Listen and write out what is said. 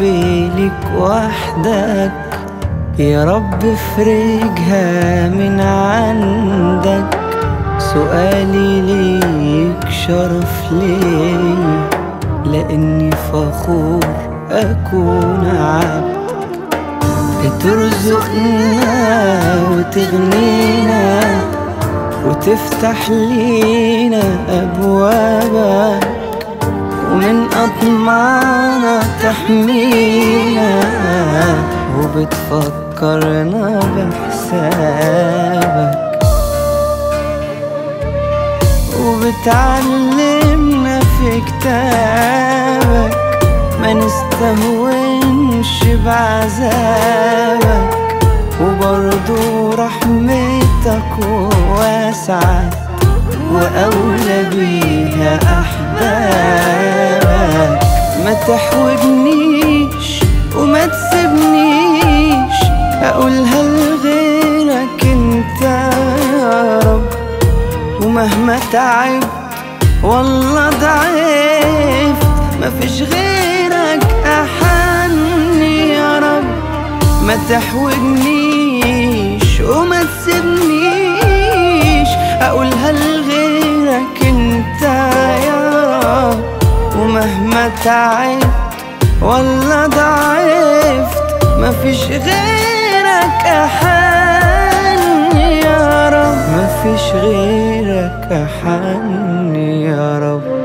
ليك وحدك. يا رب افرجها من عندك. سؤالي ليك شرف لي لأني فخور أكون عبد. بترزقنا وتغنينا وتفتح لينا أبوابك. ومن أطماعنا تحمينا وبتفكرنا بحسابك. وبتعلمنا في كتابك ما نستهونش بعذابك. وبرضو رحمتك واسعة وأولى بيها أحبابك. تحوجنيش وما تسيبنيش. أقولها لغيرك أنت يا رب. ومهما تعبت والله ضعفت. مفيش غيرك أحني يا رب. ما تحوجنيش تعبت ولا ضعفت. مفيش غيرك أحن يا رب. مفيش غيرك أحن يا رب.